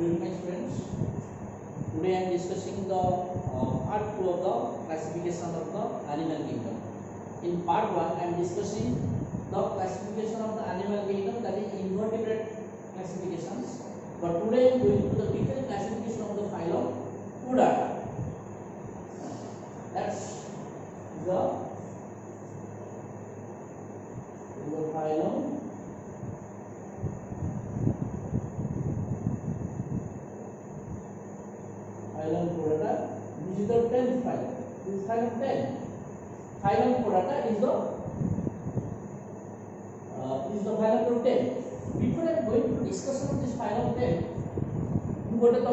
good evening students today i am discussing the uh, part 2 of the classification of the animal kingdom in part 1 i am discussing the classification of the animal kingdom that is invertebrate classifications but today i am going to the detailed classification of the phylum Udata that's the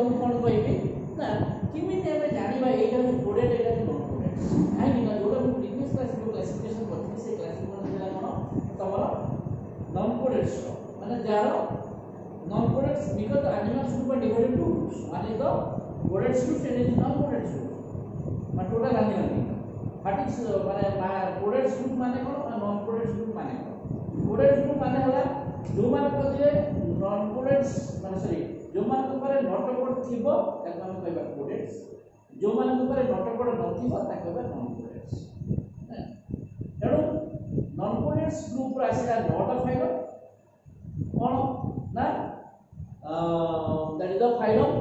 ମୁଁ କ'ଣ କହିବି ନା କେମିତି ଆମେ ଜାଣିବା ଏଇଟା ହେଉଛି କୋଡ଼େଡ଼ ଏଇଟା ହେଉଛି ନନ୍ କୋଡ଼େଡ଼ କାହିଁକି ନା ଯେଉଁଟା ମୁଁ ପ୍ରିଭିୟସ୍ କ୍ଲାସ୍ ଯେଉଁ କ୍ଲାସିଫିକେସନ୍ କରିଥିଲି ସେଇ କ୍ଲାସିଫିକେସନ୍ ଥିଲା କ'ଣ ତମର ନନ୍ କୋଡ଼େଡ଼୍ସର ମାନେ ଯାହାର non chordates because animals group are divided two groups one is the chordates groups and is non chordates ମାନେ মানে টোটাল আনিমল হোয়াট ইজ মানে কোডেডস গ্রুপ মানে কোন নন কোডেডস গ্রুপ মানে কোডেডস গ্রুপ মানে হলা যে মানে নন কোডেডস মানে সরি ଯେଉଁମାନଙ୍କ ଉପରେ ନଟକୋଡ଼ ଥିବ ତାକୁ ଆମେ କହିବା କୋଡେଟ୍ସ ଯେଉଁମାନଙ୍କ ଉପରେ ନଟକୋଡ଼ ନଥିବ ତାକୁ କହିବା ନନ୍ କୋଡେଟ୍ସ ତେଣୁ ନନ୍ କୋଡେଟ୍ସ ଗ୍ରୁପ୍ର ଆସିଲା ନଟ୍ ଫାଇଲମ୍ କ'ଣ ନା that is the phylum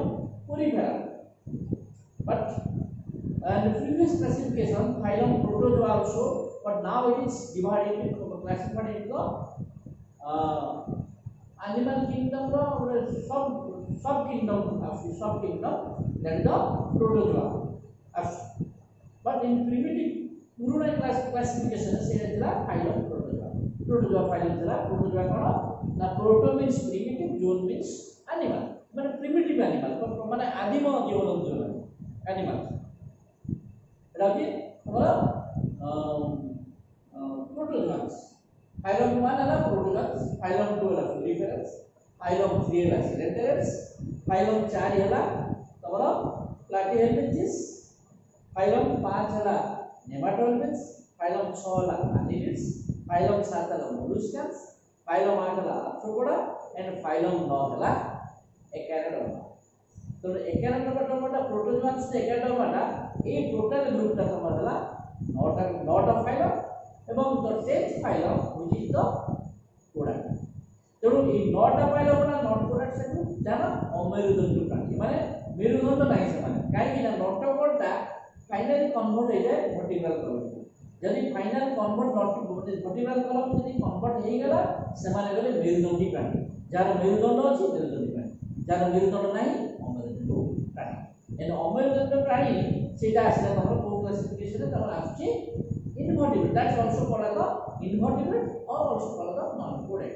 Porifera. But in the previous classification, phylum Protozoa but but now is is divided, classified into the uh, animal kingdom or some sub-kingdom of the sub-kingdom than the protozoa. F. But in primitive Uruna class classification, say that the phylum protozoa. Protozoa phylum the protozoa kono. Now proto means primitive, zoon means animal. But primitive animal, but माने आदिम जीवन जो है animal राखी हमारा protozoans phylum 1 वाला protozoans phylum 2 वाला reference phylum three రాసి రెండేస్ phylum ચાર હેલા તમારો પ્લાટી હેલ્પિન્સિસ ફાઇલમ 5 હેલા नेमाटोड मीन्स ಫೈಲಮ್ 6 ಲ ಅನಿಲಿಸ್ ಫೈಲಮ್ 7 ಲ ಮೊಲುಸ್ಕಸ್ ಫೈಲಮ್ 8 ಲ ಆರ್ಥ್ರೋಪೋಡ ಅಂಡ್ ಫೈಲಮ್ 9 ಲ ಎಕ್ಯಾರಡೋಮಾ তো এক্যারডোমাটা প্রোটোজোয়াস এক্যারডোমাটা এই টোটাল গ্রুপটা তোমার হলো নটা নটা ফাইলম এবং the tenth phylum which is the product এবং এই নটা পাইলে আমরা নট প্রোডাক্ট সেটু যারা অমেরুদণ্ড প্রাণী মানে মেরুদণ্ড ନାହିଁ ସେମାନେ କାହିଁକି ନା ନଟ ବର୍ଡଟା ଫାଇନାଲ କନଭର୍ଟ ହେଇଯାଏ ଭର୍ଟିକାଲ କଲମକୁ ଯଦି ଫାଇନାଲ କନଭର୍ଟ ଭର୍ଟିକାଲ କଲମ ଯଦି କନଭର୍ଟ ହେଇଗଲା ସେମାନେ ଗଲେ ମେରୁଦଣ୍ଡୀ ପ୍ରାଣୀ ଯାହାର ମେରୁଦଣ୍ଡ ଅଛି ମେରୁଦଣ୍ଡୀ ପ୍ରାଣୀ ଯାହାର ମେରୁଦଣ୍ଡ ନାହିଁ ଅମେରୁଦଣ୍ଡ ପ୍ରାଣୀ ଏଣ୍ଡ ଅମେରୁଦଣ୍ଡ ପ୍ରାଣୀ ସେଇଟା ଆସିଲା ତମର କୋଉ କ୍ଲାସିଫିକେସନରେ ତମର ଆସୁଛି invertebrate that's also called as the invertebrate or also called as the non-codex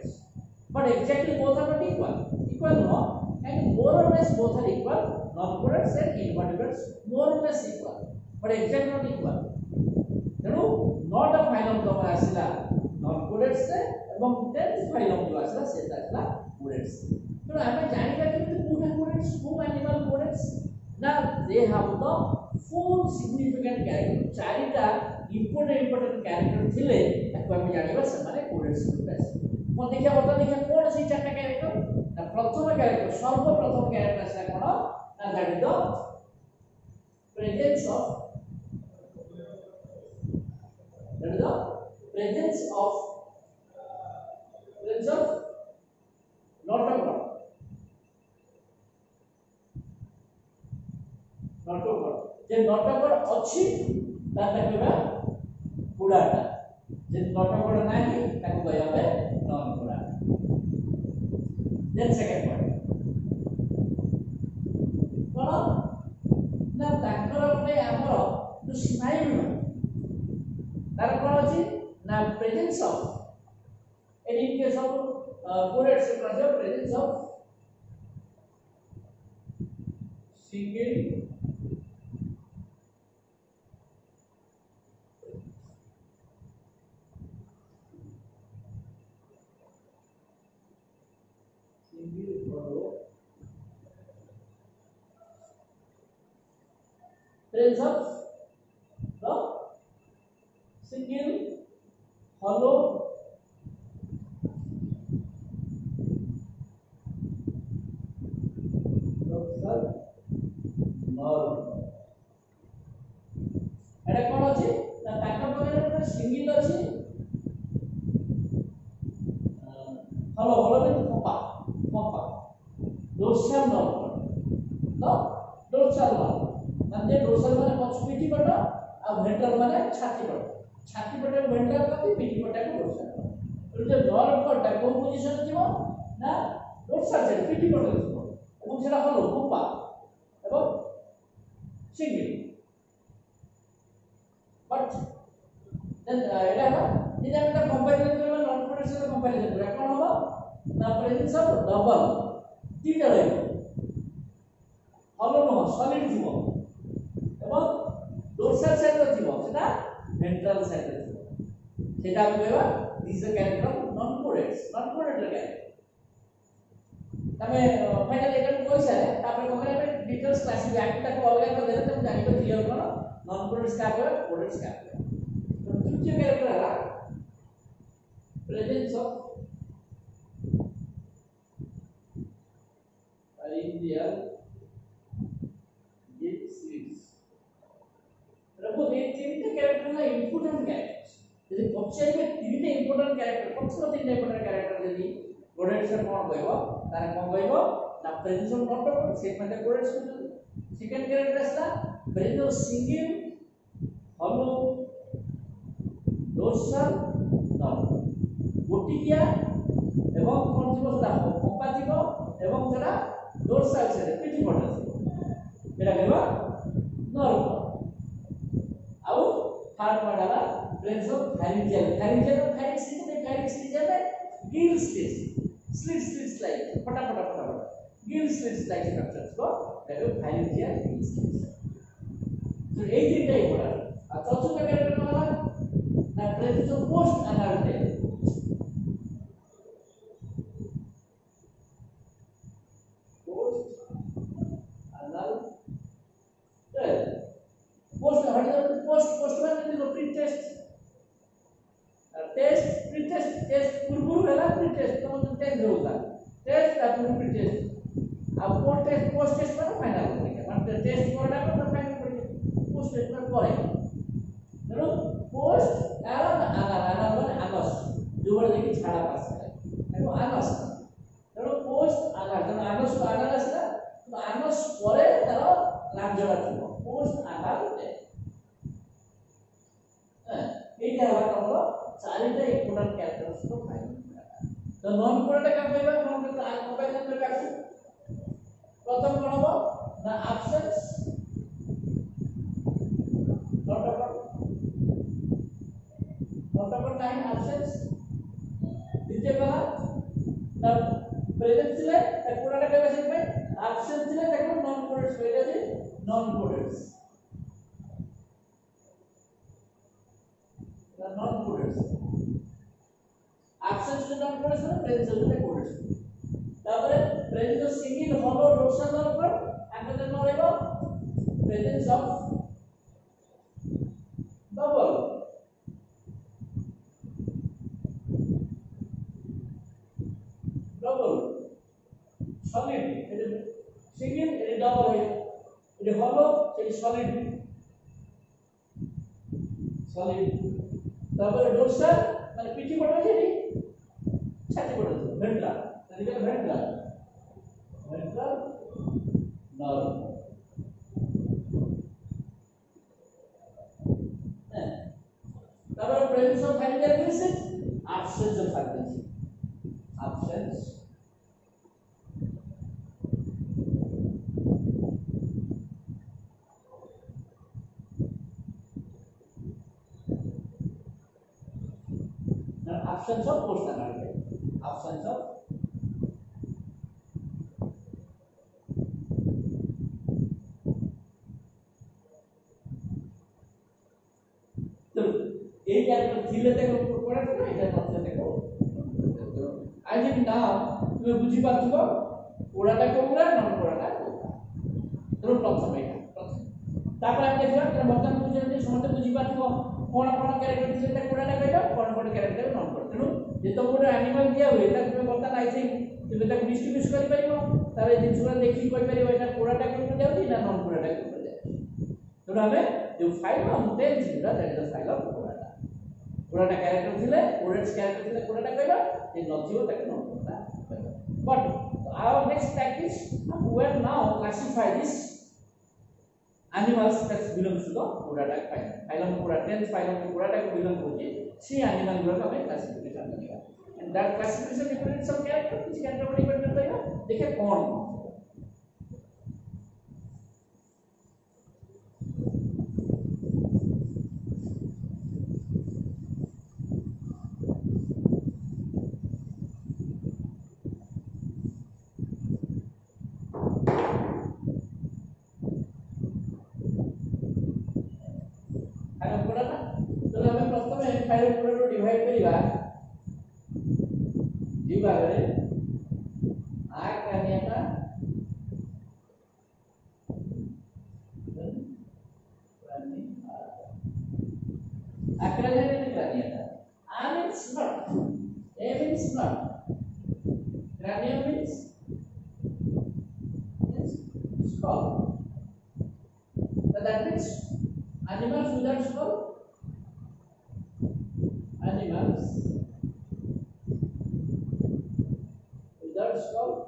but exactly both are not equal. Equal no, and more or less both are equal. Non-coherence and invertebrates more or less equal, but exactly not equal. ତେଣୁ ନଅଟା ଫାଇଲମ ତମର ଆସିଲା ନନ୍କୋଡେଟ୍ସରେ ଏବଂ tenth ଫାଇଲମ ଯୋଉ ଆସିଲା ସେଟା ଆସିଲା କୋଡେଟ୍ସ ତେଣୁ ଆମେ ଜାଣିବା କେମିତି କୋଉଟା କୋଡେଟ୍ସ କୋଉ ଆନିମାଲ କୋଡେଟ୍ସ ନା they have the four significant character ଚାରିଟା ଇମ୍ପୋର୍ଟାଣ୍ଟ ଇମ୍ପୋର୍ଟାଣ୍ଟ କ୍ୟାରେକ୍ଟର ଥିଲେ ତାକୁ ଆମେ ଜାଣିବା ସେମାନେ କୋଡେଟ୍ସ ଗ୍ରୁପ ଆସିବେ দেখে ওটা দেখে কোন সেই চারটা ক্যারেক্টার না প্রথম ক্যারেক্টার সর্বপ্রথম ক্যারেক্টার সেটা কোন না that is the presence of that is the presence of presence of not a problem not a problem যে not a problem ଅଛି ତା ତାକୁ ପୁରାଟା જે તોટોકોડ નાખી તાકુ ભાઈ આપણે નોન કોડા દેન સેકન્ડ પોઈન્ટ કોણ ના તાકર આપણે ଆମର ଯୋଉ ସୀମା ହେଇଗଲା ତାର କ'ଣ ଅଛି ନା presence of and in case of code etcetera presence of single trails of the single hollow blocks are normal. এটা কোন আছে না টাকা পয়সাটা সিঙ্গেল আছে হলো হলো কিন্তু ফপা ফপা ডোরসাল নর্মাল তো ডোরসাল নর্মাল અને ડોર્સલ माने પક્ષ પીઠી પટ આ વેન્ટ્રલ माने છાતી પટ છાતી પટ વેન્ટ્રલ કહતી પીઠી પટ કો ડોર્સલ એટલે જે નર પટ কোন পজিশন থিব না ডোর্সাল সাইড পিঠি পট থিব এবং সেটা হলো কোপা এবং সিঙ্গেল বাট দেন এটা হলো যদি আমি তা কম্পারিজন করি নন প্রোডাক্টের সাথে কম্পারিজন করি কোন হলো না প্রেজেন্স অফ ডাবল তিনটা লাইন হলো না সলিড যুবক dorsal side ର ଥିବ ସେଟା ventral side ରେ ଥିବ সেটা আমি କହିବା this is the character of non chordates non কোডেডর ক্যারেক্টার ତମେ ଫାଇନାଲ ଏଟା କହିସାରେ ତାପରେ କଣ କରିବା ଡିଟେଲ୍ସ କ୍ଲାସିଫ ଆକ୍ଟଟାକୁ ଅଲଗା କରିଦେଲେ ତମେ ଜାଣିବ କ୍ଲିୟର କଣ ନନ୍ କୋଡେଡସ୍ କାହା କହିବା କୋଡେଡସ୍ କାହା କହିବା ତୃତୀୟ କ୍ୟାରେକ୍ଟର ହେଲା presence of Indian తిరిగితే క్యారెక్టర్ లో ఇంపార్టెంట్ క్యారెక్టర్స్ ଯଦି ପଚାରିବେ ତିନିଟା ଇମ୍ପୋର୍ଟାଣ୍ଟ କ୍ୟାରେକ୍ଟର ପ୍ରଥମ ତିନିଟା ଇମ୍ପୋର୍ଟାଣ୍ଟ କ୍ୟାରେକ୍ଟର ଯଦି ଗୋଡେଡିସନ୍ କ'ଣ କହିବ ତାହେଲେ କ'ଣ କହିବ ନା ପ୍ରେଜେସନ୍ କଣ୍ଟ୍ରୋଲ ସେମାନେ ଗୋଡେଡିସନ୍ ସେକେଣ୍ଡ କ୍ୟାରେକ୍ଟର ଆସିଲା ବ୍ରେଜୋ ସିଙ୍ଗିଂ ହଲୋ ଡୋର୍ସଲ୍ ନର୍ମ ଗୋଟିକିଆ ଏବଂ କ'ଣ ଥିବ ସେଟା କମ୍ପା ଥିବ ଏବଂ ସେଟା ଡୋର୍ସାଲ୍ ସେଟା ପିଠି ପଟ ଥିବ pharyngeal pharyngeal pharynx থেকে pharynx কি যাবে gill slit slit slit slide ফটা ফটা ফটা ফটা gill slit slide structure হলো তাহলে pharyngeal gill slit তো এই তিনটাই বলা আর চতুর্থ ক্যাটাগরি বলা না প্রেজেন্স অফ পোস্ট অ্যাডাল্টে পোস্ট পোস্ট পোস্ট মানে pre test test pre test test पूर्व है ना प्री टेस्ट तो मतलब टेस्ट होगा टेस्ट का पूर्व प्री टेस्ट अब पोस्ट टेस्ट पोस्ट टेस्ट पर फाइनल करेंगे मतलब टेस्ट पर ना तो फाइनल करेंगे पोस्ट टेस्ट पर करेंगे ধরো পোস্ট অ্যালান আগার আগার মানে আগস দুবার দেখি ছাড়া পাস করে দেখো আগস ধরো পোস্ট আগার ধরো আগস তো আগার আছে না তো আগস পরে তারা নাম জোড়া দিব পোস্ট আগার হ্যাঁ এইটা হলো চারিটা ইম্পর্টেন্ট ক্যারেক্টারিস্টিক তো ফাইবার তো নন কোয়ালিটিক ফাইবার কোন ক্ষেত্রে কবে ক্ষেত্রে কাটছে প্রথম কোন হবো না absence not of not of নাই অ্যাবসেন্স দ্বিতীয় কথা না প্রেজেন্ট ছিল তা কোয়ালিটিক ফাইবার শিখবে অ্যাবসেন্স ছিল দেখো নন কোয়ালিটিক হয়ে গেছে নন কোয়ালিটিক করেছিল করেছিল তারপরে প্রেজেন্স অফ সিঙ্গিল হলো রোকসান দরকার আপনাদের মনে presence of double double solid এটা সিঙ্গেল এটা ডবল এটা হলো সেটি সলিড সলিড তারপরে ডোরসাল মানে পিঠি পড়বে সেটি छठी बोलो वेंट्रल तो निकल ventral ventral nerve The phylum tells you that that is the phylum Chorata. Chorata character thile, Chorets character thile Chorata kaiba, then Nothibo take no Chorata. But our next practice, we will now classify this animals that belongs to the Chorata phylum. Phylum Chorata, 10 phylum Chorata belong to the সেই animalগুলোকে আমি classification করি। And that classification depends on character, which character depends on the দেখে কোন Diagonal means, means skull. So that means animals without skull. Animals without skull.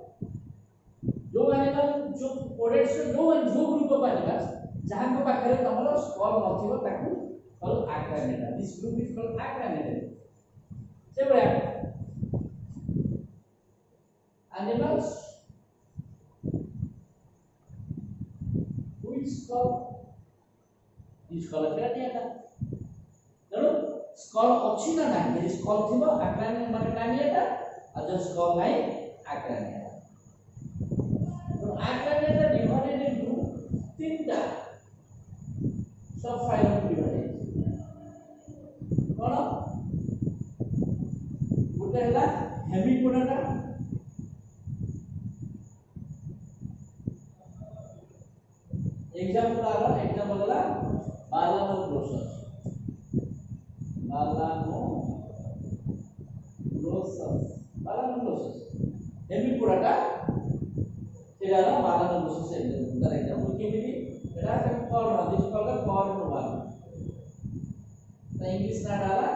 जो animal जो products जो जो group of animals जहाँ पाखे तुम स्कल नथिबो ताकू कल आक्रैनेटा दिस ग्रुप इज कल आक्रैनेटा କମ୍ ଥିବ ଆକ୍ରାନି ମାନେ ଟାଣିଆଟା ଆଉ ଯଦି କମ୍ ନାହିଁ ଆକ୍ରାନିଆଟା ଆକ୍ରାନିଆଟା ଡିଭାଇଡେଡ୍ ଇନ୍ଟୁ ତିନିଟା ସବ୍ ଫାଇବର୍ ଡିଭାଇଡେଡ୍ କ'ଣ ଗୋଟେ ହେଲା ହେମିକୋଡ଼ାଟା एग्जांपल आ रहा एग्जांपल वाला बाला प्रोसेस बाला को estará lá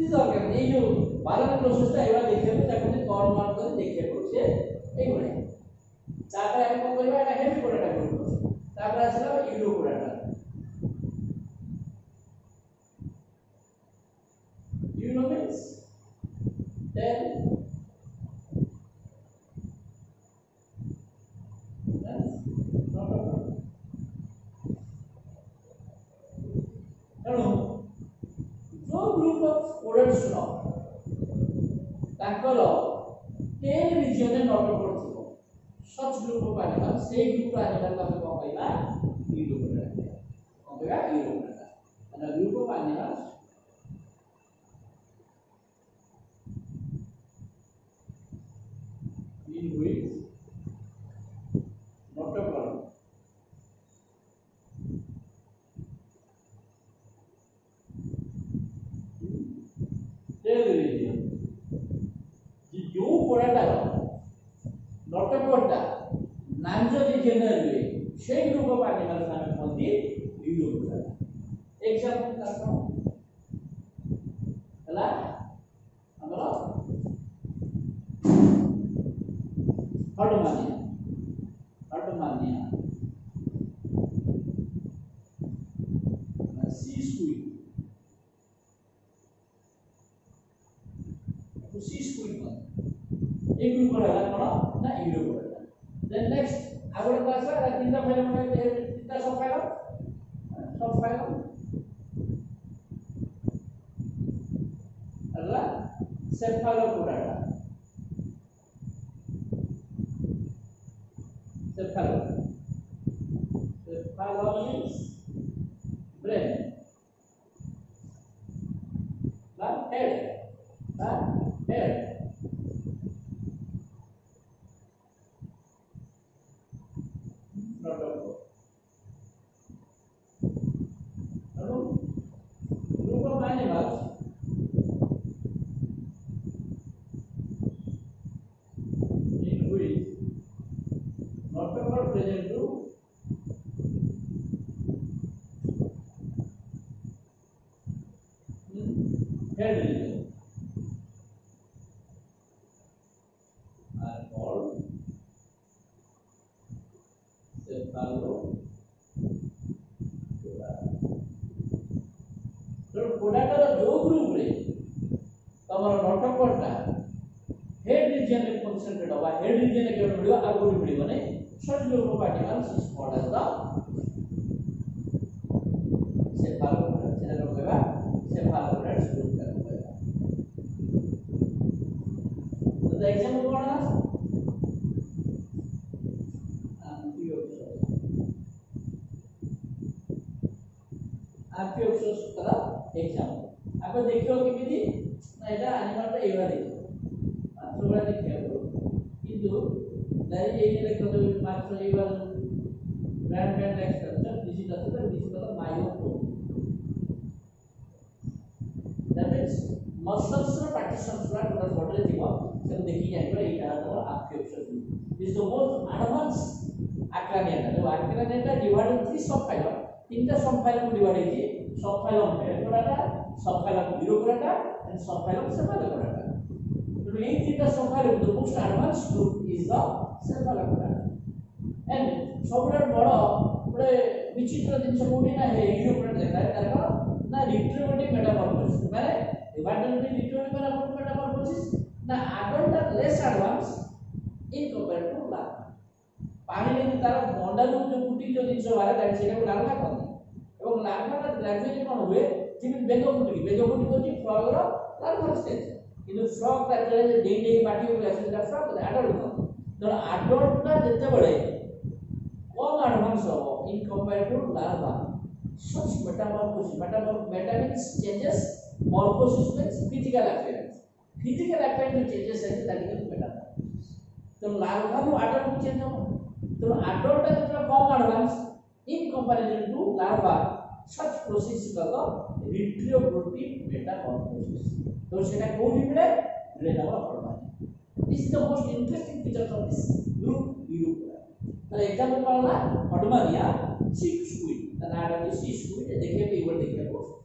తీసుకోవాలి ఈ వాళ్ళని ప్రొసెస్ এবার দেখেবো তারপরে কর মার্ক করে দেখে বলছে এইগুলাই তারপরে আমি কোন করবো একটা তারপরে আসলাম euro product the general way, shake to go by the Hasan for the Example, which doesn't which is called myoclone that means muscles practitioners are not what is the work then they can go eat our actions is the most advanced acrania the acrania ta divided into three subphylum তিনটা subphylum divide হয়েছে subphylum বের করাটা subphylum বিরো করাটা and subphylum separate করাটা তো এই তিনটা subphylum the most advance group is the separate করাটা এন্ড সবটার বড় মানে ವಿಚಿತ್ರದಿಂಚಮೂಡಿನ ಹೇಯು ಪ್ರತಿಕಾರ ತಕ ನಾ ರಿಟ್ರೋವಟಿವ್ ಮೆಟಾಮorphosis মানে ইভান্ডালি রিট্রোটিভ ಮೆಟಾಮorphosis না adult are less advance in compare to লাভ পানিরে তার মন্ডালু যে গুটি যে জিনিস বারে থাকে সেটাকে লার্ভা কহନ୍ତି এবং লার্ভাটা গ্রাজুয়ালি কোন হুয়ে যেমন বেগ গুটি বেগ গুটি হচ্ছে ফ্রগর লার্ভা স্টেজ কিন্তু ফ্রগ তার যে ডেই ডেই পাটি হয়ে আসে সেটা ফ্রগ অ্যাডাল্ট ধর অ্যাডাল্টটা যেতেবেলে অ্যাডভান্স হব ইন কম্পেয়ার টু লার্ভা সবসময় metamorphosis metamorphosis changes morphosis means physical appearance physical appearance changes আছে তাকে কিন্তু মেটামরফোসিস তো লার্ভারও আডাল্ট চেঞ্জ হবে তো আডাল্টটা যতটা কম advance in comparison to larva such process কত রিট্রিওগ্রোটিভ মেটামরফোসিস তো সেটা কোউঠি মিলে রেনাবা formally this is the most interesting feature of this group Europe mereka berkolak, pada mana ya? Si suwi, tenaga itu si suwi, jadi kayak biwa dekat bos.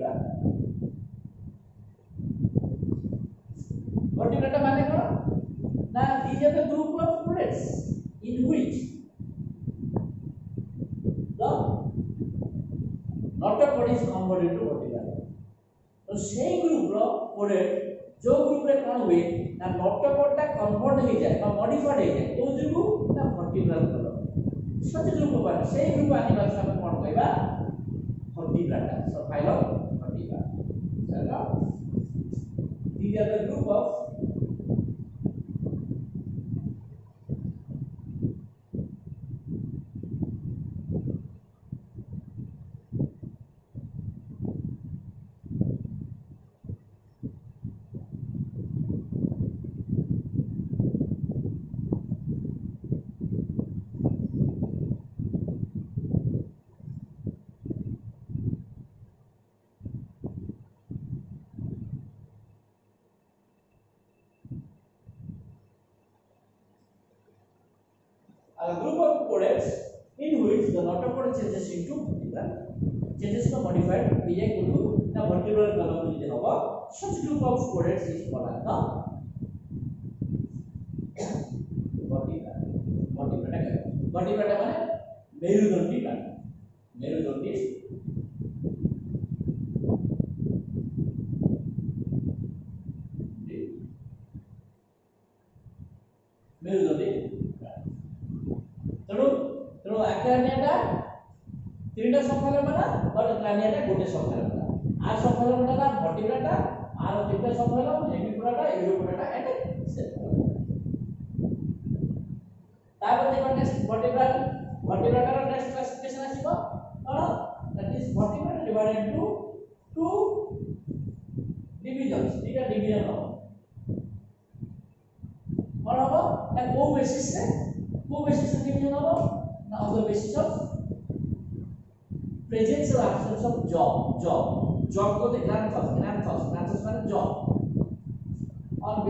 multiplier multiplier মানে কোন না these are the group of students in which the not a body is converted to multiplier তো সেই গ্রুপর পরে যে গ্রুপরে কোন হুয়ে না not পটা কনভার্ট হয়ে যায় বা মডিফাইড হয়ে যায় কোন যোগু না মল্টিপ্লায়ার করা সঠিক রূপ সেই রূপ আনিবাসী আমি কোন কইবা multiplier so phi log चला a group of products in which the lot of changes into particular changes to modified behavior to the particular column will have such group of products is called the body product body product body product মানে মেরুদণ্ডী প্রাণী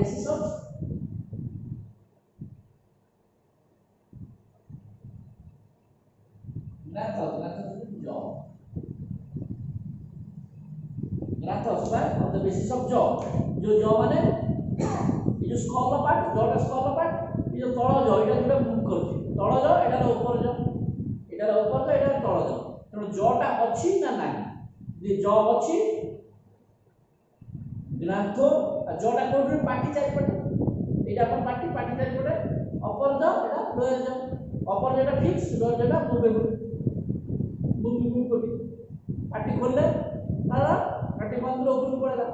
về xác suất lan tỏa lan tỏa rất nhỏ lan tỏa sudah on the basis of job जो job মানে এই যে scholar part জটা scholar part এই যে তল জ এটা পুরো মুভ করছে তল জ এটা উপর জ এটা উপর জ এটা তল জ তেমন জটা অছি না নাই যে জব অছি ଯୋଉଟା କୋଉଠି ପାଟି ଚାରିପଟେ ଏଇଟା ଆପଣ ପାଟି ପାଟି ଚାରିପଟେ ଅପର ଯ ଏଇଟା ଲୋୟର ଯ ଅପର ଯେଟା ଫିକ୍ସ ଲୋୟର ଯେଟା ମୁଭେବୁଲ ମୁଭେବୁଲ କୋଟି ପାଟି ଖୋଲିଲେ ତାର ପାଟି ବନ୍ଦ ଉପରକୁ ପଳେଇଲା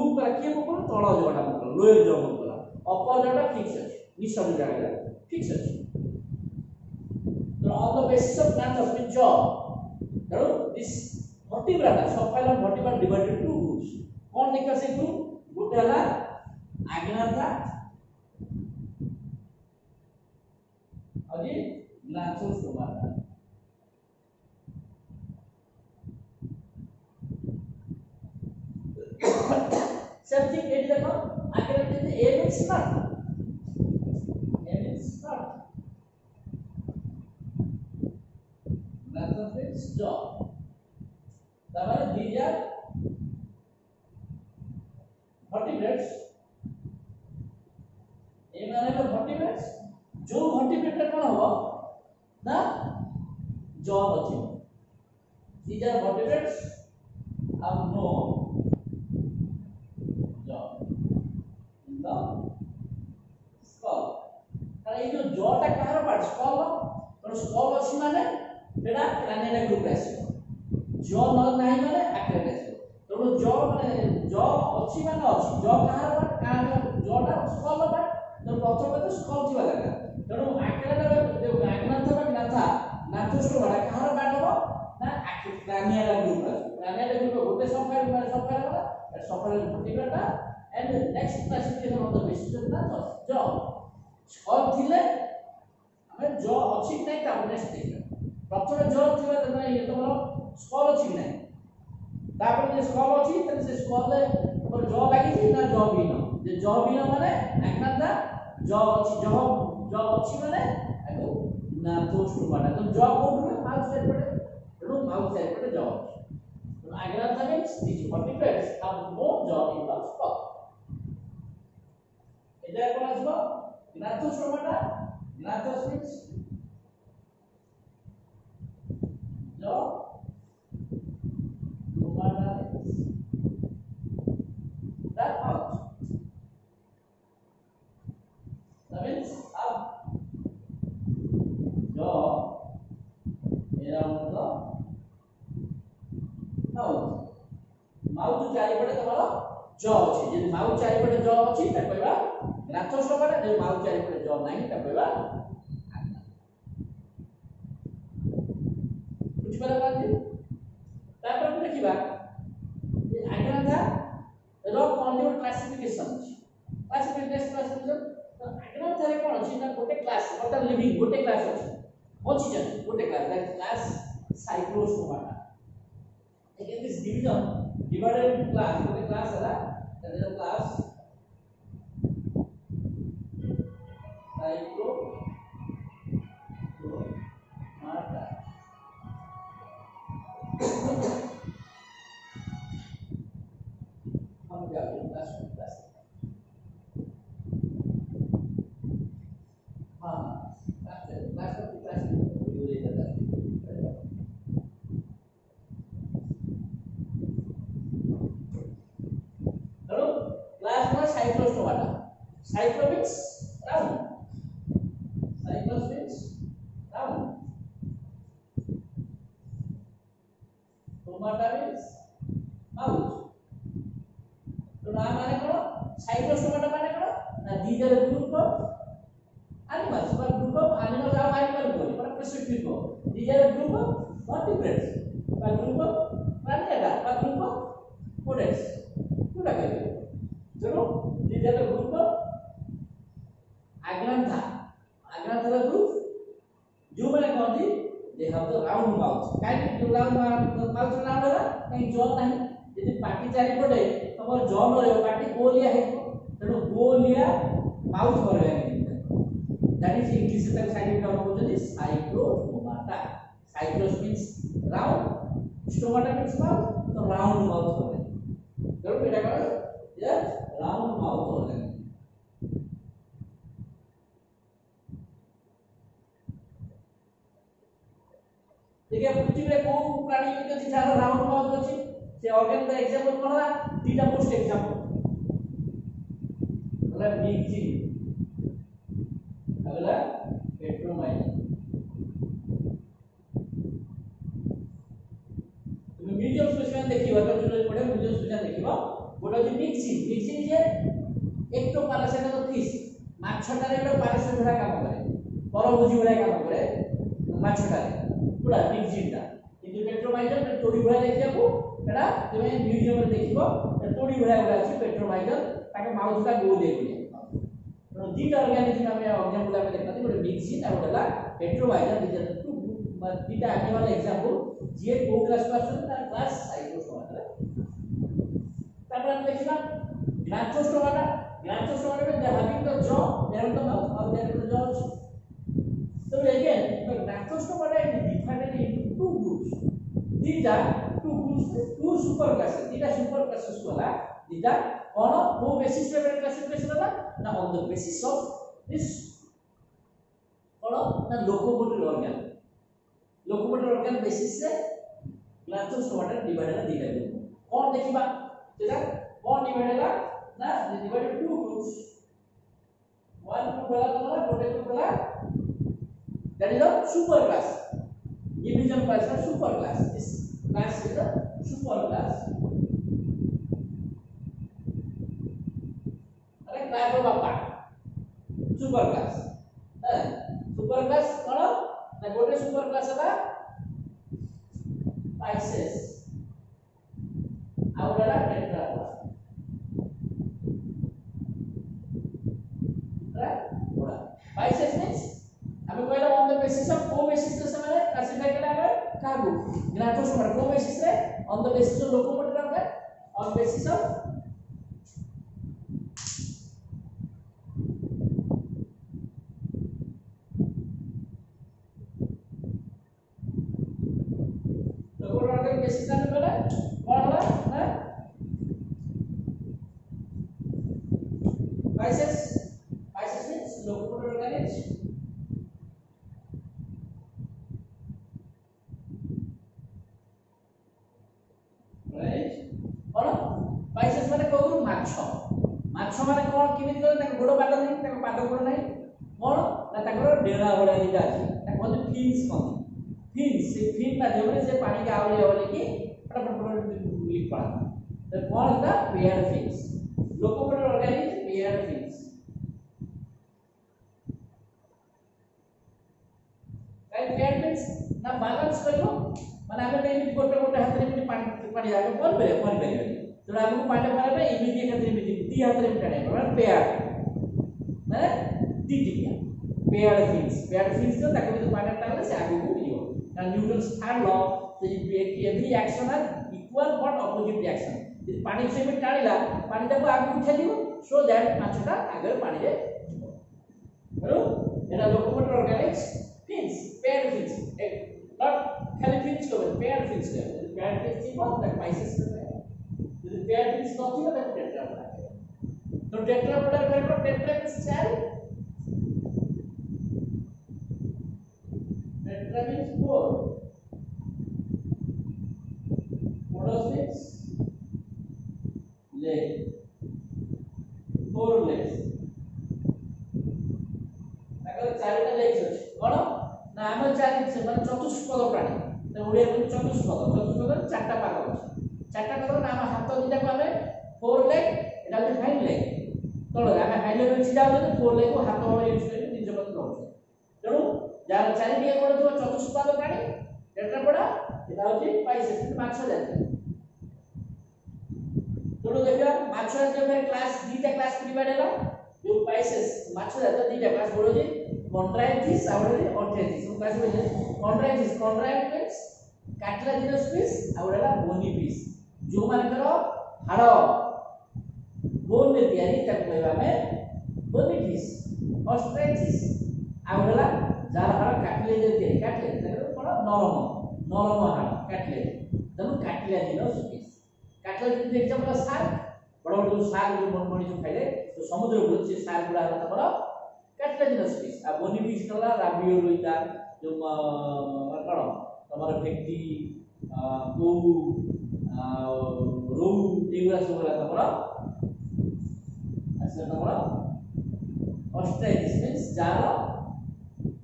ମୁଭ କଲା କିଏ ମୁଭ କଲା ତଳ ଯୋଉଟା ମୁଭ କଲା ଲୋୟର ଯୋଉ ମୁଭ କଲା ଅପର ଯୋଉଟା ଫିକ୍ସ ଅଛି ନିଶବୁ ଜାଗାରେ ଫିକ୍ସ ଅଛି on the basis of branch of the jaw now this vertebra the subphylum vertebra divided into two groups kon dekha se group గుడ్డల అగ్నత అది గ్లాన్సెస్ మాట సెప్టిక్ ఎడ్లకు అగ్నత ఏమిస్తున్నారు and next classification of the machine class of jaw. Short thile, हमें jaw अच्छी नहीं था हमने स्टेट प्रथम jaw थिला तो ना ये तो हमारा skull अच्छी नहीं তারপরে যে স্কল আছে তাহলে সে স্কলে উপর জ লাগিয়েছি না জ বিন যে জ বিন মানে একমাত্র জ আছে জ জ আছে মানে একটু না পোস্ট মানে তো জ কোডরে মাউস সাইড পড়ে এবং মাউস সাইড পড়ে জ আছে আগের থাকে নিচে পার্টিকুলার আর মো জ ইন বাস এটা কোন আসবো ঋণাত্মক সংখ্যাটা ঋণাত্মক সিক্স जो that out that means अब जो मेरा मतलब out माउथ चारिपटे तमरो ज अछि जे माउथ चारिपटे ज अछि त कहबा ରାକ୍ଷସ ସଭାରେ ଯେ ମାଉ ଚାରିପଟେ ଜଳ ନାହିଁ ତାକୁ କହିବା ବୁଝିପାରିଲା ତାପରେ ଆମେ ଦେଖିବା ଆଜ୍ଞା ର କନ୍ୟୁର କ୍ଲାସିଫିକେସନ୍ ଅଛି କ୍ଲାସିଫିକେସନ୍ କ୍ଲାସିଫିକେସନ୍ ଆଜ୍ଞା କ'ଣ ଅଛି ନା ଗୋଟେ କ୍ଲାସ୍ ଅର୍ଥାତ୍ ଲିଭିଂ ଗୋଟେ କ୍ଲାସ୍ ଅଛି ଅଛି ଜାଣି ଗୋଟେ class class cyclostomata again this division divided into class one class ala that is a class and these are a group of animals. One group of animals have animal body, one specific group. These are a group of vertebrates, one group of planeta, one group of codex. Two together. So these are a group of agrantha. Agrantha the group. जो मैंने कौन थी they have the round mouth काहे कि round mouth ना होगा कहीं jaw नहीं यदि पार्टी चारी पड़े तो हमारा जॉ न रहे पार्टी गोल या है ତେଣୁ ଗୋ ଲିଆ ପାଉଚ କରିବା ଦ୍ୟାଟ୍ ଇଜ୍ ଇଂଲିଶରେ ତାକୁ ସାଇକ୍ଲୋ ନାମ କହୁଛନ୍ତି cyclostomata cyclos means round stomata means mouth ତ ରାଉଣ୍ଡ ମାଉଥ ଅର୍ଗାନିକ ତେଣୁ ଏଇଟା କ'ଣ ରାଉଣ୍ଡ ମାଉଥ ଅର୍ଗାନିକ देखिए पृथ्वी में कौन प्राणी अच्छी जार राउंड माउथ अच्छी से ऑर्गेन का एग्जांपल कोन होला दीटा मोस्ट एग्जांपल अगला बीजील अगला पेट्रोमाइल তুমি মিউজিয়াম স্টেশন দেখিবা তো জুলাই পড়ে মিউজিয়াম স্টেশন দেখিবা গোটা যে মিক্সি মিক্সি যে একটু পালাসেটা তো ফিস মাছটারে একটা পালাসে ধরা কাম করে পরভুজি ভরা কাম করে মাছটারে পুরা মিক্সিটা কিন্তু পেট্রোমাইজার পেট্রোলি ভরা দেখিবাকু এটা তুমি মিউজিয়ামে দেখিব পেট্রোলি ভরা গুলা আছে পেট্রোমাইজার ಯಾಕಂದ್ರೆ ಮಾಂಸ ಗೋಧಿ ದೀಟ ಆರ್ಗ್ಯಾನಿಸಮ್ ನಾವು ಆರ್ಗ್ಯಾನ್ ಕೂಡ ಏನಂತಂದ್ರೆ ఇప్పుడు మిక్స్ ఇన్ అవడల హెట్రోవైజర్ రిజల్ట్ దీట आने वाला एग्जांपल जीए को क्लास पर्सन का क्लास साइटोसोमाटा তারপর আমরা দেখলাম gnathostomata gnathostomata they having the jaw there the mouth or there the jaws so again the glioblastoma is divided into two groups these are two groups two superclasses these are superclasses wala theta on a no basis we have classification dada na on the basis of this on a na locomotor organ locomotor organ basis se glioblastoma divided na theta kon dekhiba theta kon divided la na divided two groups one group wala kala total group wala that is a super class division class a super class this class is a super class কাকে part super class হ্যাঁ super class কোন না গোটে super class হবা Pisces ଆଉ ମାଛ ମାଛ ମାନେ କ'ଣ କେମିତି କଲେ ତାଙ୍କ ଗୋଡ଼ ପାଦ ନାହିଁ ତାଙ୍କ ପାଦ ଗୋଡ଼ ନାହିଁ କ'ଣ ନା ତାଙ୍କର ଡେରା ଭଳିଆ ଦୁଇଟା ଅଛି ତାକୁ କୁହନ୍ତି ଫିନ୍ସ କହନ୍ତି ଫିନ୍ସ ସେ ଫିନ୍ ମାଧ୍ୟମରେ ସେ ପାଣିକି ଆଉଳି ଆଉଳିକି ଫଟାଫଟ ପାଳନ୍ତି କ'ଣ ହେଲା ପେୟାର ଫିନ୍ସ ଲୋକମାନେ organic pair fins pair fins ନା ବାଲାନ୍ସ କରିବ ମାନେ ଆମେ ଏମିତି ଗୋଟେ ଗୋଟେ ହାତରେ ଏମିତି ପାଣି ପାଣି ଆଗ କରିପାରିବା କରିପାରିବାନି ତେଣୁ ଆମକୁ ପାଠ କରିବା ପାଇଁ ଏମିତି ଏକାଥରେ ମିଟିଂ ଦି ହାତରେ ମିଟାଣିବା ମାନେ ପେୟାର ମାନେ ଦି ପେୟାର ଫିନ୍ସ ପେୟାର ଫିନ୍ସ ତାକୁ ଯଦି ପାଠ ଟାଣିଲେ ସେ ଆଗକୁ ଯିବ କାରଣ Newton's third law every action are equal but opposite reaction ଯଦି ପାଣି ସେମିତି ଟାଣିଲା ପାଣି ତାକୁ ଆଗକୁ ଠେଲିବ ସୋ ଦ୍ୟାଟ୍ ମାଛଟା ଆଗରେ ପାଣିରେ ଯିବ ତେଣୁ ଏଇଟା locomotor organics fins pair fins not ଖାଲି ଫିନ୍ସ କହିବେ ପେୟାର ଫିନ୍ସ ପେୟାର ଫିନ୍ସ ଯିବ ତାକୁ ପାଇସେସ୍ repair is nothing other than tetraploidy. So tetraploidy member tetra means shell. Tetra means four. ಧಾತುವೇ ನಿಶ್ಚಯ ನಿಜ ಬಂದು ରହୁଛି ତେଣୁ ଯାହାର ଚାରିଟିଏ ଗୋଡ଼ ଥିବ ଚତୁଷ୍ପାଦ ପ୍ରାଣୀ ଟେଟ୍ରାପଡ଼ା ଏଇଟା ହେଉଛି ପାଇସେକ୍ସନ୍ ମାଛ ଜାତୀୟ ତେଣୁ ଦେଖିବା ମାଛ ଜାତୀୟ ଫେର କ୍ଲାସ୍ ଦୁଇଟା କ୍ଲାସ୍ କରିବାର ହେଲା ଯେଉଁ ପାଇସେସ୍ ମାଛ ଜାତୀୟ ଦୁଇଟା କ୍ଲାସ୍ ପଢ଼ଉଛି କଣ୍ଟ୍ରାଇଥିସ୍ ଆଉ ଗୋଟେ ଅଣ୍ଟ୍ରାଇଥିସ୍ ମୁଁ କ୍ଲାସ୍ କହିଲେ କଣ୍ଟ୍ରାଇଥିସ୍ କଣ୍ଟ୍ରାଇଟ୍ ମିନ୍ସ କାଟ୍ରାଜିନସ୍ ପିସ୍ ଆଉ ଗୋଟେ ହେଲା ବୋନି ପିସ୍ ଯେଉଁମାନଙ୍କର ହାଡ଼ ବୋନ୍ରେ ତିଆରି ତାକୁ କହିବା ଆମେ ବୋନି ଫିସ୍ ଅଷ୍ଟ୍ରେଚ ଆଉ ହେଲା ଯାହାର ହାଡ଼ କାଟିଲେ ଯେତେ କାଟିଲେ ତାହେଲେ କ'ଣ ନରମ ନରମ ହାଡ଼ କାଟିଲେ ତେଣୁ କାଟିଲା ଦିନ ସୁପିସ କାଟିଲେ ଯଦି ଦେଖିଛ ବୋଲେ ସାର ବଡ଼ ବଡ଼ ଯେଉଁ ସାର ଯେଉଁ ବଣ ବଣି ଯେଉଁ ଖାଇଲେ ଯେଉଁ ସମୁଦ୍ର ବୁଲୁଛି ସେ ସାର ଗୁଡ଼ା ହେଲା ତମର କାଟିଲା ଦିନ ସୁପିସ ଆଉ ବନିପିସ ହେଲା ରାବି ରୋଇତା ଯେଉଁ କ'ଣ ତମର ଭେକ୍ତି କୋଉ ରୋଉ ଏଇଗୁଡ଼ା ସବୁ ହେଲା ତମର ଆସିଲା ତମର অস্ট্রাইটিস মিন্স যার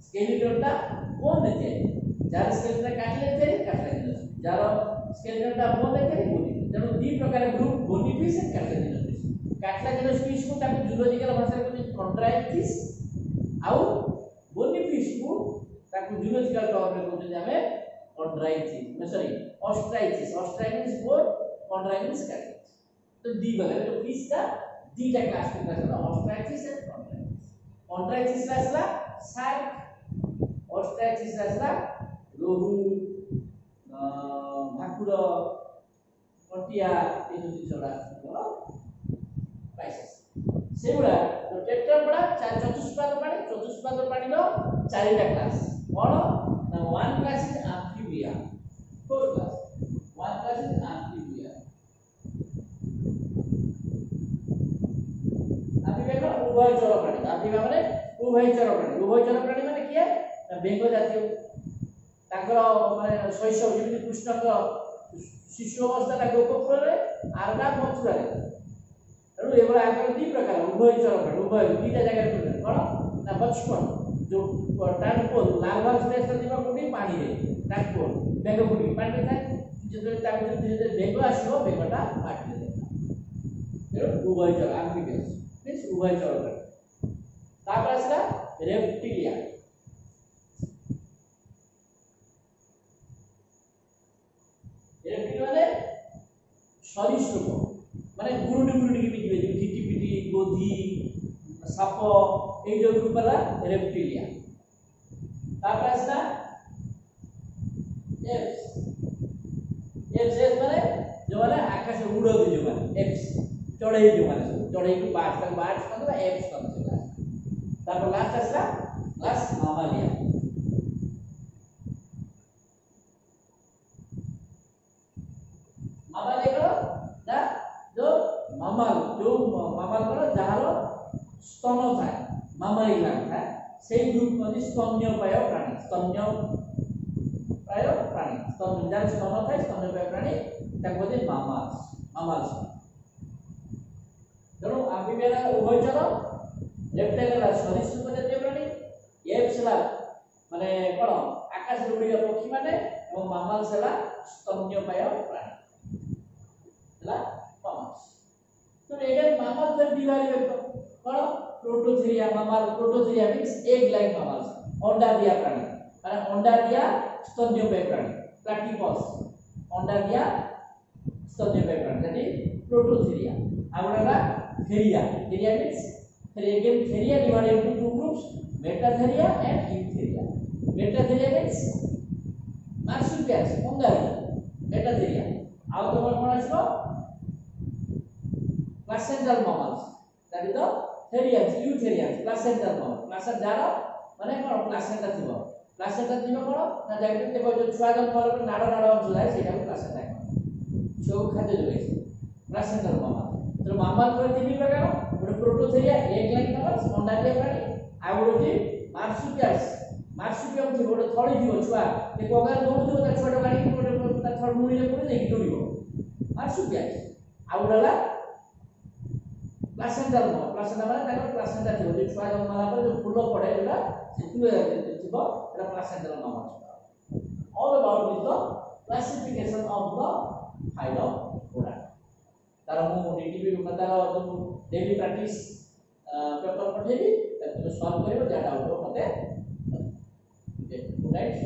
স্কেলিটনটা বনে যায় যার স্কেলিটনটা কাটলে যায় কার্টিলেজিনাস যার স্কেলিটনটা বনে যায় বনি ତେଣୁ ଦି ପ୍ରକାର ଗ୍ରୁପ୍ ବୋନିଫିସ୍ ଆଣ୍ଡ କାର୍ଟାଜିନୋସିସ୍ କାର୍ଟାଜିନୋସିସ୍କୁ ତାକୁ ଜୁଲୋଜିକାଲ ଭାଷାରେ କୁହନ୍ତି କଣ୍ଟ୍ରାକ୍ଟିସ୍ ଆଉ ବୋନିଫିସ୍କୁ ତାକୁ ଜୁଲୋଜିକାଲ ଟର୍ମରେ କହୁଛନ୍ତି ଆମେ କଣ୍ଟ୍ରାଇଟିସ୍ ସରି ଅଷ୍ଟ୍ରାଇଟିସ୍ ଅଷ୍ଟ୍ରାଇଟିସ୍ ବୋନ୍ କଣ୍ଟ୍ରାଇଟିସ୍ କାର୍ଟାଜିନୋସିସ୍ ତ ଦି ପ୍ରକାର ଫିସ୍ଟା ଦିଟା class osteichthyes and chondrichthyes on the axis rasla side what's the axis rasla rohu bhakura कटिया ये जो चीज बड़ा बोला प्राइसेस सेगुड़ा जो टेक्टर बड़ा चार चतुष्पाद पानी चतुष्पाद पानी लो चारिटा क्लास कौन ना one class is amphibia four class ଉଭୟଚର ପ୍ରାଣୀ ମାନେ କିଏ ବେଙ୍ଗ ଜାତୀୟ ତାଙ୍କର ମାନେ ଶୈଶବ ଯେମିତି କୃଷ୍ଣଙ୍କ ଶିଶୁ ଅବସ୍ଥାଟା ଗୋପପୁରରେ ଆରନା ମଥୁରାରେ ତେଣୁ ଏଭଳି ଆଗରେ ଦୁଇ ପ୍ରକାର ଉଭୟଚର ପ୍ରାଣୀ ଉଭୟ ଦୁଇଟା ଜାଗାରେ ମିଳିଥାଏ କ'ଣ ନା ବଛପଣ ଯେଉଁ ଟାଙ୍କୋଲ ଲାର୍ଭାଲ ଷ୍ଟେଜରେ ଯିବା କୋଉଠି ପାଣିରେ ଟାଙ୍କୋଲ ବେଙ୍ଗ କୋଉଠି ପାଣିରେ ଥାଏ ଯେତେବେଳେ ତାକୁ ଯେତେବେଳେ ବେଙ୍ଗ ଆସିବ ବେଙ୍ଗଟା ପାଟିରେ ତେଣୁ ଉଭୟଚର ଆମ୍ବିଗସ୍ ମିନ୍ସ ଉଭୟଚର ପ୍ରାଣୀ ତାପରେ ଆସିଲା ରେପ୍ଟିଲିଆ ରେପ୍ଟିଲ ମାନେ ସରୀସୃପ ମାନେ ଗୁରୁଟି ଗୁରୁଟିକି ବିକିବେ ଯେମିତି ଝିଟିପିଟି ଗୋଧି ସାପ ଏଇ ଯୋଉ ଗ୍ରୁପ ହେଲା ରେପ୍ଟିଲିଆ ତାପରେ ଆସିଲା ଏପ୍ସ ଏପ୍ସ ଏପ୍ସ ମାନେ ଯେଉଁମାନେ ଆକାଶ ଉଡ଼ନ୍ତି ଯେଉଁମାନେ ଏପ୍ସ ଚଢ଼େଇ ଯେଉଁମାନେ ସବୁ ଚଢ଼େଇକୁ ବାର୍ଡସ୍ ତାଙ୍କୁ ବାର୍ଡସ୍ କହନ୍ତି ବା ଏପ୍ସ କହନ୍ତି Dapat lantas mama dia. Mama Mamalia kalau da do mamal do mamal kalau jahalo stono cai mamal ilang cai. Kan? Same group nanti stonyo payo prani stonyo payo prani stonyo menjadi stono cai stonyo payo prani. Tapi kemudian mama mamal. Jadi, apa yang kita ubah ଯେତେ ଗଲା ସରୀସୃପ ଜାତୀୟ ପ୍ରାଣୀ आकाश ହେଲା ମାନେ କ'ଣ ଆକାଶରେ ଉଡ଼ିବା ପକ୍ଷୀମାନେ ଏବଂ ମାମାଲ୍ସ ହେଲା ସ୍ତନ୍ୟପାୟ ପ୍ରାଣୀ ହେଲା ମାମାଲ୍ସ ତେଣୁ ଏଇଟା ମାମାଲ୍ସ ବିଭାଗ କ'ଣ prototheria mammal prototheria means egg like mammals अंडा दिया प्राणी माने अंडा दिया स्तन्यपायी प्राणी प्लैटिपस अंडा दिया स्तन्यपायी प्राणी दैट इज प्रोटोथेरिया आगुड़ा थेरिया थेरिया मींस তাহলে again theria divided into two groups metatheria and eutheria metatheria means marsupials fungi metatheria আর তোমার কোন আসলো placental mammals that is the theria eutheria placental mammals placenta যারা মানে কোন placenta থিব placenta থিব কোন না যাকে দেব যে ছুয়া জন্ম হলো নাড় নাড় অংশ থাকে সেটাকে placenta কয় চৌ খাদ্য যোগাইছে placenta মামাল তো মামাল করে তিন প্রকার Protozoa egg-like animals, Mondagliavari, I would say marsupials. Marsupial ଥିବ ଗୋଟେ ଥଳି ଥିବ ଛୁଆ ସେ କଗାରେ ଦୌଡ଼ୁଥିବ ତା ଛୁଆଟା ମାରିକି ଗୋଟେ ତା ଥଳି ମୁଣିରେ ପୁଣି ଯାଇକି ଦୌଡ଼ିବ ମାର୍ସୁପିଆଲ ଆଉ ଗୋଟେ ହେଲା ପ୍ଲାସେଣ୍ଟା ରୁହ ପ୍ଲାସେଣ୍ଟା ମାନେ ତାଙ୍କର ପ୍ଲାସେଣ୍ଟା ଥିବ ଯେଉଁ ଛୁଆ ଜନ୍ମ ହେଲା ପରେ ଯେଉଁ ଫୁଲ ପଡ଼େ ଯେଉଁଟା ସେଥିରେ ଥିବ ସେଇଟା ପ୍ଲାସେଣ୍ଟାର ନାମ all about is the classification of the file ଗୁଡ଼ା ତାର ମୁଁ ଡିଟିଭି ତାର ଯେଉଁ ডেলি প্র্যাকটিস પેપર પર જઈ તમને સોલ્વ કર્યો જે ડાઉટો પતે રાઈટ